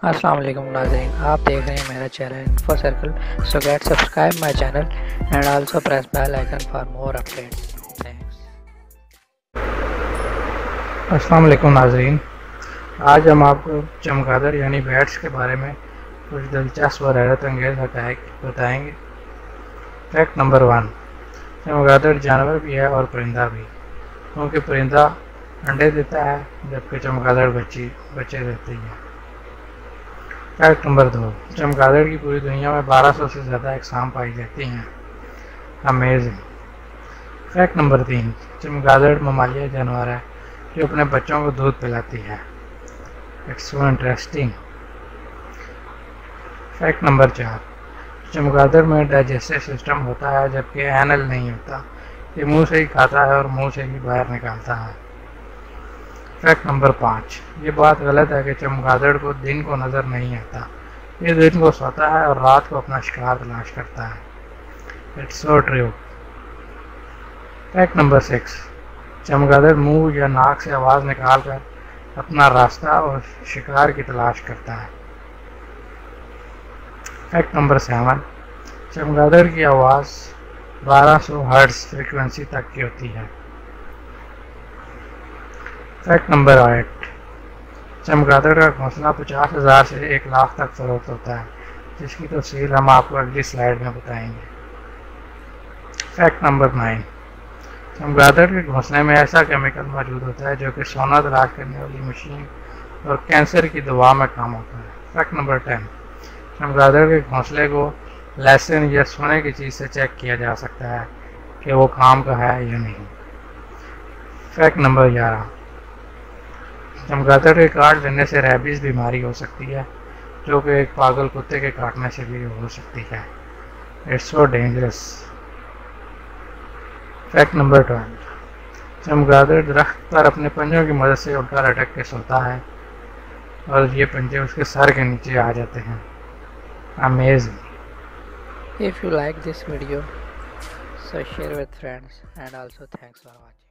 अस्सलाम वालेकुम नाजरीन, आप देख रहे हैं मेरा channel info circle so get subscribe my channel and also press bell icon for more updates thanks अस्सलाम वालेकुम नाजरीन, आज हम आपको चमगादड़ यानी बैट्स के बारे में कुछ दिलचस्प और हैरत अंगेज हकायक बताएँगे। फैक्ट नंबर वन चमगादड़ जानवर भी है और परिंदा भी। क्योंकि परिंदा अंडे देता है, जबकि चमगादड़ बच्ची बच्चे देती है। फैक्ट नंबर दो चमगादड़ की पूरी दुनिया में 1200 से ज़्यादा इकसाम पाई जाती हैं। अमेजिंग फैक्ट नंबर तीन चमगादड़ ममालिया जानवर है, जो अपने बच्चों को दूध पिलाती है। इट्स इंटरेस्टिंग फैक्ट नंबर चार चमगादड़ में डाइजेस्टिव सिस्टम होता है, जबकि एनल नहीं होता। ये मुँह से ही खाता है और मुँह से ही बाहर निकालता है। फैक्ट नंबर पाँच। ये बात गलत है कि चमगादड़ को दिन को नज़र नहीं आता। ये दिन को सोता है और रात को अपना शिकार तलाश करता है। It's so true fact number six चमगादड़ मुँह या नाक से आवाज़ निकाल कर अपना रास्ता और शिकार की तलाश करता है। फैक्ट नंबर सेवन चमगादड़ की आवाज़ 1200 हर्ट्ज फ्रिक्वेंसी तक की होती है। फैक्ट नंबर आठ चमगादड़ का घोंसला पचास हज़ार से एक लाख तक फरोख्त होता है, जिसकी तफसील हम आपको अगली स्लाइड में बताएँगे। फैक्ट नंबर नाइन चमगादड़ के घोंसले में ऐसा केमिकल मौजूद होता है जो कि सोना तलाश करने वाली मशीन और कैंसर की दवा में काम होता है। फैक्ट नंबर टेन चमगादड़ के घोंसले को लहसुन या सोने की चीज़ से चेक किया जा सकता है कि वो काम का है या नहीं। फैक्ट नंबर ग्यारह। चमगादड़ के काट देने से रेबीज बीमारी हो सकती है, जो कि एक पागल कुत्ते के काटने से भी हो सकती है। It's so dangerous fact number twelve चमगादड़ दरख्त पर अपने पंजों की मदद से उठकर अटक के सोता है, और ये पंजे उसके सर के नीचे आ जाते हैं। Amazing if you like this video so share with friends, and also thanks for watching.